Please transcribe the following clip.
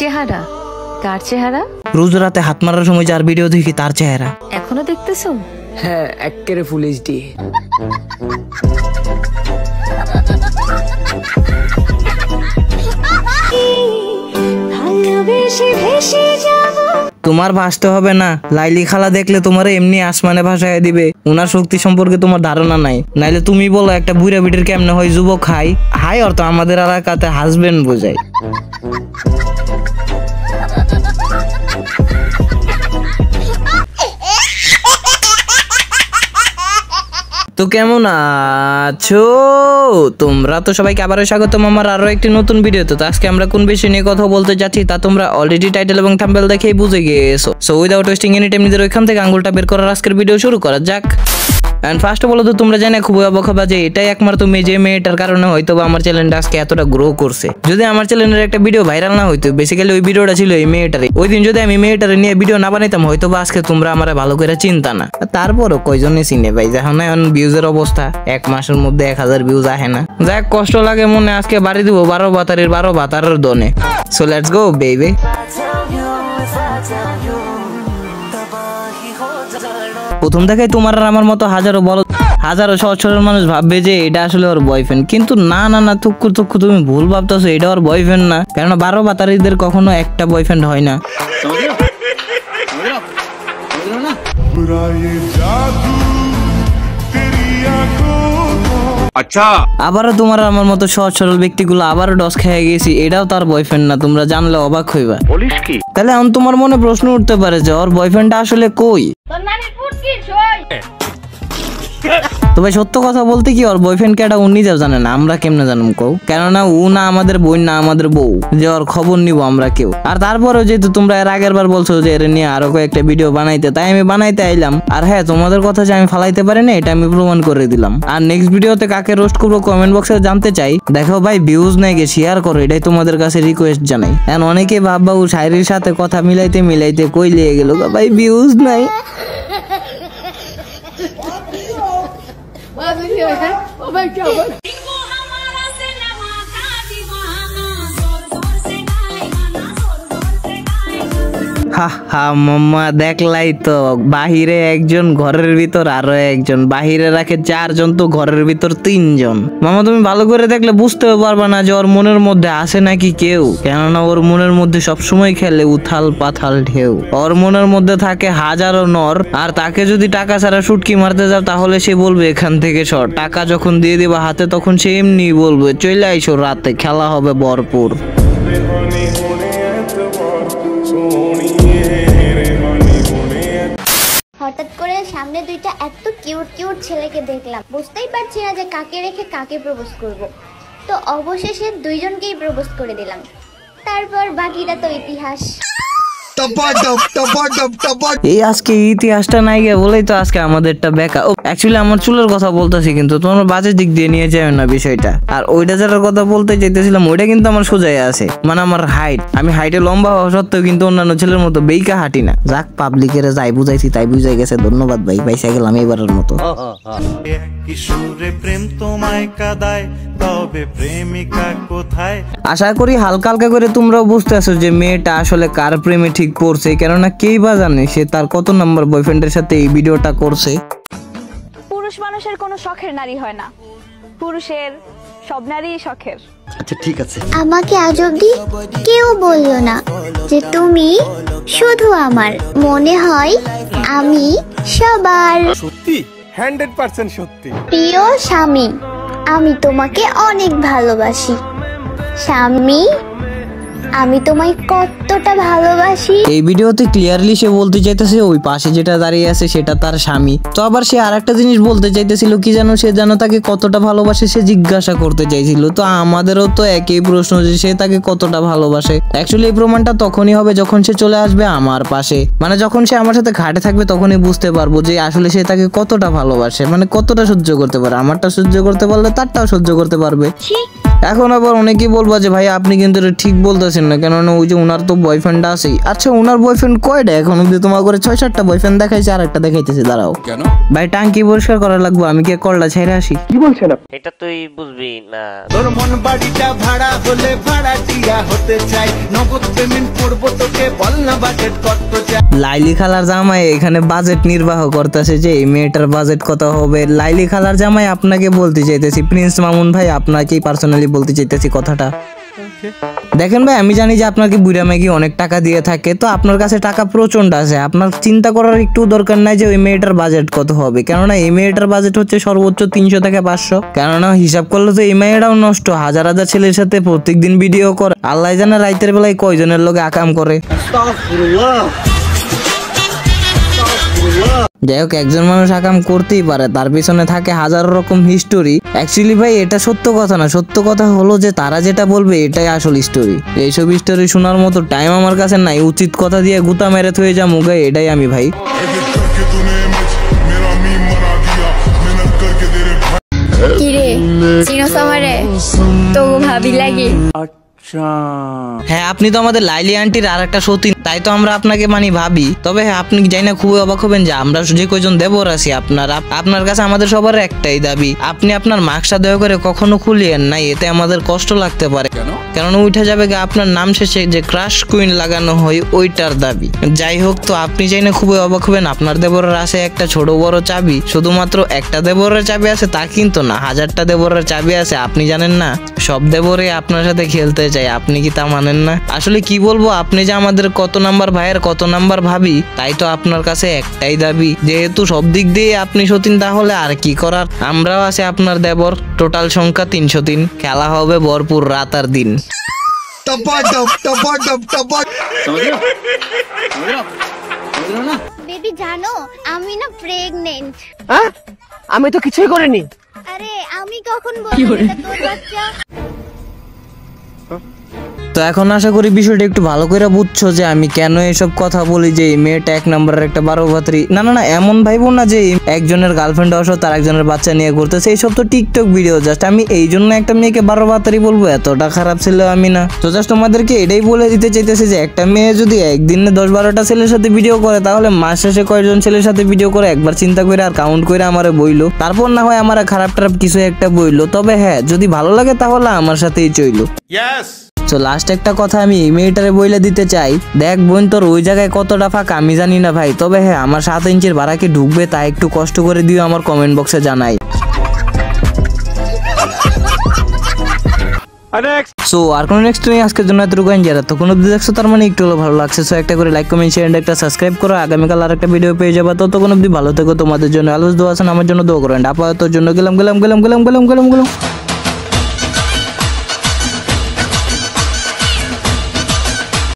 চেহারা? কার চেহারা? রোজ রাতে হাত মারার সময় যার ভিডিও দেখি তার চেহারা। এখনও দেখতেছো? হ্যাঁ একেবারে ফুল এইচডি তোমার ভাসতে হবে না। লাইলি খালা দেখলে তোমার এমনি আসমানে ভাসায় দিবে। ওনার শক্তি সম্পর্কে তোমার ধারণা নাই। নাইলে তুমি বলো একটা বুড়া বিটির কেমনে হয়? যুবক হাই। হাই অর্থ আমাদের এলাকাতে হাজবেন্ড বোঝায়। তো কেমন আছো? তোমরা তো সবাইকে আবারও স্বাগতম আমার আরও একটি নতুন ভিডিওতে। তো আজকে আমরা কোন বিষয় নিয়ে কথা বলতে যাচ্ছি তা তোমরা অলরেডি টাইটেল এবং থাম্বেল দেখেই বুঝে গিয়েছো। So without wasting any time নিজের ওইখান থেকে আঙ্গুলটা বের করার আজকের ভিডিও শুরু করা যাক। অ্যান্ড ফার্স্ট বলো তো তোমরা জানে খুবই অবাক যে এটাই একমাত্র মেয়ে যে মেয়েটার কারণে হয়তো বা আমার চ্যানেলটা আজকে এতটা গ্রো করছে। যদি আমার চ্যানেলের একটা ভিডিও ভাইরাল না হইতো বেসিক্যালি ওই ভিডিওটা ছিল এই মেয়েটারে ওই দিন যদি আমি মেয়েটারে নিয়ে ভিডিও না বানাইতাম হয়তো বা আজকে তোমরা আমার ভালো করে চিন্তা না। তারপরও কয়জনে চিনে ভাই? যখন এখন ভিউজের অবস্থা, এক মাসের মধ্যে এক হাজার ভিউজ আহে না। যাক, কষ্ট লাগে মনে আজকে বাড়ি দিব, বারো বাতারের বারো বাতারের দনে। সো লেটস গো বেবি প্রথম দেখাই তোমার আর আমার মতো হাজারো বলো হাজারো সহজ মানুষ ভাববে যে এটা আসলে ওর বয়ফ্রেন্ড কিন্তু না না না থুক্কু থুকু তুমি ভুল ভাবতেছো এটা ওর বয়ফ্রেন্ড না। কেননা বারো বাতারিদের কখনো একটা বয়ফ্রেন্ড হয় না। আচ্ছা। আবারও তোমার আমার মতো সহজ সরল ব্যক্তিগুলো আবারও ডস খেয়ে গেছি এটাও তার বয়ফ্রেন্ড না তোমরা জানলে অবাক হইবা। তাহলে এখন তোমার মনে প্রশ্ন উঠতে পারে যে ওর বয়ফ্রেন্ডটা আসলে কই? তো ভাই সত্য কথা বলতে কি ওর বয়ফ্রেন্ড কেটা উনি যাও জানে না, আমরা কেমনে জানুম কও? কেননা ও না আমাদের বোন না আমাদের বউ, যে ওর খবর নিব আমরা কেউ। আর তারপরেও যেহেতু তোমরা এর আগের বার বলছো যে এর নিয়ে আরও কয়েকটা ভিডিও বানাইতে, তাই আমি বানাইতে আইলাম। আর হ্যাঁ তোমাদের কথা যে আমি ফালাইতে পারি না এটা আমি প্রমাণ করে দিলাম। আর নেক্সট ভিডিওতে কাকে রোস্ট করব কমেন্ট বক্সে জানতে চাই, দেখো ভাই ভিউজ নাই গে শেয়ার করো, এটাই তোমাদের কাছে রিকোয়েস্ট জানাই। এখন অনেকে ভাববা ও শায়রির সাথে কথা মিলাইতে মিলাইতে কই লিয়ে গেল ভাই ভিউজ নাই। आगे आगे आगे आगे आगे आगे হা মাম্মা, দেখলাই তো। বাহিরে একজন, ঘরের ভিতর আরও একজন। বাহিরে রাখে চারজন, তো ঘরের ভিতর তিনজন। মামা তুমি ভালো করে দেখলে বুঝতেও পারবা না যে ওর মনের মধ্যে আসে নাকি কেউ। কেননা ওর মনের মধ্যে সবসময় খেলে উথাল পাথাল ঢেউ। ওর মনের মধ্যে থাকে হাজারো নর। আর তাকে যদি টাকা ছাড়া শুটকি মারতে যাও, তাহলে সে বলবে, এখান থেকে সর। টাকা যখন দিয়ে দিবা হাতে, তখন সে এমনি বলবে, চলে আইসো রাতে, খেলা হবে ভরপুর। দুইটা এত কিউট কিউট ছেলেকে দেখলাম। বুঝতেই পারছি না যে কাকে রেখে কাকে প্রপোজ করব। তো অবশেষে দুইজনকেই প্রপোজ করে দিলাম। তারপর বাকিটা তো ইতিহাস। এই আজকে ইতিহাসটা নাই বলেই তো আজকে আমাদেরটা বেকা। ও অ্যাকচুয়ালি আমার চুলের কথা বলতেছি কিন্তু তোমার বাজে দিক দিয়ে নিয়ে যাবে না বিষয়টা। আর ওইটা কথা বলতে চাইতেছিলাম, ওইটা কিন্তু আমার সোজাই আছে। মানে আমার হাইট আমি হাইটে লম্বা হওয়া সত্ত্বেও কিন্তু অন্যান্য ছেলের মতো বেইকা হাঁটি না। যাক পাবলিকের যাই বুঝাইছি, তাই বুঝাই গেছে। ধন্যবাদ ভাই, পাইসা গেলাম এবারের মতো। প্রেম তোমায় কাদায় তবে প্রেমিকা কোথায় আশা করি হালকা হালকা করে তোমরাও বুঝতে আছো যে মেয়েটা আসলে কার প্রেমে ঠিক পড়ছে কেননা কেই বা জানে সে তার কত নাম্বার বয়ফ্রেন্ডের সাথে এই ভিডিওটা করছে। পুরুষ মানুষের কোনো শখের নারী হয় না। পুরুষের সব নারী শখের। আচ্ছা ঠিক আছে। আমাকে আজ অব্দি কেউ বলল না যে তুমি শুধু আমার। মনে হয় আমি সবার। প্রিয় স্বামী আমি তোমাকে অনেক ভালোবাসি। স্বামী আমি তোমায় কতটা ভালোবাসি। এই ভিডিওতে ক্লিয়ারলি সে বলতে চাইতেছে ওই পাশে যেটা দাঁড়িয়ে আছে সেটা তার স্বামী। তো আবার সে আরেকটা জিনিস বলতে চাইতেছিল কি জানো সে যেন তাকে কতটা ভালোবাসে সে জিজ্ঞাসা করতে চাইছিল। তো আমাদেরও তো একই প্রশ্ন যে সে তাকে কতটা ভালোবাসে। অ্যাকচুয়ালি এই প্রমাণটা তখনই হবে যখন সে চলে আসবে আমার পাশে। মানে যখন সে আমার সাথে ঘাটে থাকবে তখনই বুঝতে পারব যে আসলে সে তাকে কতটা ভালোবাসে। মানে কতটা সহ্য করতে পারে। আমারটা সহ্য করতে পারলে তারটাও সহ্য করতে পারবে। এখন আবার অনেকেই বলব যে ভাই আপনি কিন্তু এটা ঠিক বলতেছেন। না কেননা ওই যে ওনার তো বয়ফ্রেন্ড আছেই। আচ্ছা ওনার বয়ফ্রেন্ড কয়টা এখন অব্দি তোমার করে ছয় সাতটা বয়ফ্রেন্ড দেখাইছে আর একটা দেখাইতেছে দাঁড়াও। কেন? ভাই টাঙ্কি পরিষ্কার করা লাগবে আমি কি কলটা ছেড়ে আসি? কি বলছেন এটা তুই বুঝবি না। তোর মন বাড়িটা ভাড়া হলে ভাড়াটিয়া হতে চাই। নগদ পেমেন্ট করব তোকে বল না বাজেট কত চাই। লাইলি খালার জামাই এখানে বাজেট নির্বাহ করতেছে যে এই মেয়েটার বাজেট কত হবে? লাইলি খালার জামাই আপনাকে বলতে চাইতেছি প্রিন্স মামুন ভাই আপনাকেই পার্সোনালি বলতে চাইতেছি কথাটা। দেখেন ভাই আমি জানি যে আপনাকে বুড়া ম্যাগি অনেক টাকা দিয়ে থাকে তো আপনার কাছে টাকা প্রচণ্ড আছে। আপনার চিন্তা করার একটু দরকার নাই যে ওই মেয়েটার বাজেট কত হবে। কেননা এই মেয়েটার বাজেট হচ্ছে সর্বোচ্চ তিনশো থেকে পাঁচশো। কেননা হিসাব করলে তো এই মেয়েটাও নষ্ট। হাজার হাজার ছেলের সাথে প্রত্যেকদিন ভিডিও করে। আল্লাহ জানে রাইতের বেলায় কয়জনের লোকে আকাম করে। যাই হোক একজন মানুষ আকাম করতেই পারে। তার পিছনে থাকে হাজারো রকম হিস্টোরি অ্যাকচুয়ালি ভাই এটা সত্য কথা না। সত্য কথা হলো যে তারা যেটা বলবে এটাই আসল স্টোরি এইসব স্টোরি শোনার মতো টাইম আমার কাছে নাই। উচিত কথা দিয়ে গুতা মেরে থয়ে যা মুগাই এটাই আমি ভাই। আচ্ছা। হ্যাঁ আপনি তো আমাদের লাইলি আন্টির আর একটা সতী তাই তো আমরা আপনাকে মানি ভাবি। তবে হ্যাঁ আপনি যাই না খুবই অবাক হবেন যে আমরা যে কয়জন দেবর আছি আপনার আপনার কাছে আমাদের সবার একটাই দাবি। আপনি আপনার মাস্কটা দয়া করে কখনো খুলিয়েন না এতে আমাদের কষ্ট লাগতে পারে। কারণ উঠে যাবে গা আপনার নাম শেষে যে ক্রাশ কুইন লাগানো হয় ওইটার দাবি। যাই হোক তো আপনি চাই না খুবই অবাক হবেন আপনার দেবরের আছে একটা ছোট বড় চাবি। শুধুমাত্র একটা দেবরের চাবি আছে তা কিন্তু না হাজারটা দেবরের চাবি আছে আপনি জানেন না? সব দেবরে আপনার সাথে খেলতে চাই আপনি কি তা মানেন না? আসলে কি বলব আপনি যে আমাদের কত নাম্বার ভাইয়ের কত নাম্বার ভাবি তাই তো আপনার কাছে একটাই দাবি। যেহেতু সব দিক দিয়ে আপনি সতীন তাহলে আর কি করার? আমরাও আছে আপনার দেবর। টোটাল সংখ্যা তিনশো তিন। খেলা হবে ভরপুর রাত আর দিন। বেবি জানো আমি না প্রেগনেন্ট হ্যাঁ আমি তো কিছুই করিনি। আরে আমি কখন বলব তোর বাচ্চা? তো এখন আশা করি বিষয়টা একটু ভালো করে বুঝছ যে আমি কেন এসব কথা বলি যে এই মেয়েটা এক নম্বরের একটা বারো ভাত্রী না না না, এমন ভাইবো না যে একজনের গার্লফ্রেন্ড অসহ তার একজনের বাচ্চা নিয়ে ঘুরতেছে। এইসব তো টিকটক ভিডিও জাস্ট আমি এই জন্য একটা মেয়েকে বারো ভাতারি বলব, এতটা খারাপ ছিল আমি না। তো জাস্ট তোমাদেরকে এটাই বলে দিতে চাইতেছে যে একটা মেয়ে যদি একদিনে দশ বারোটা ছেলের সাথে ভিডিও করে, তাহলে মাস শেষে কয়জন ছেলের সাথে ভিডিও করে একবার চিন্তা করে আর কাউন্ট করে আমারে বইলো। তারপর না হয় আমার খারাপ টারাপ কিছু একটা বইলো। তবে হ্যাঁ যদি ভালো লাগে তাহলে আমার সাথেই চইলো। তো লাস্ট একটা কথা আমি এই মেয়েটারে বইলে দিতে চাই। দেখ বোন তোর ওই জায়গায় কতটা ফাঁকা আমি জানি না ভাই। তবে হ্যাঁ আমার সাত ইঞ্চির ভাড়া কি ঢুকবে তা একটু কষ্ট করে দিও আমার কমেন্ট বক্সে জানাই। সো আর কোনো নেক্সট তুমি আজকের জন্য এতটুকু যারা তো কোনো অব্দি দেখছ তার মানে একটু হলেও ভালো লাগছে। সো একটা করে লাইক কমেন্ট শেয়ার একটা সাবস্ক্রাইব করো। আগামীকাল আর একটা ভিডিও পেয়ে যাবে। ততক্ষণ অব্দি ভালো থেকো। তোমাদের জন্য আলোচ দোয়া আছেন আমার জন্য দোয়া করেন আপাতত জন্য গেলাম গেলাম গেলাম গেলাম গেলাম গেলাম গেলাম।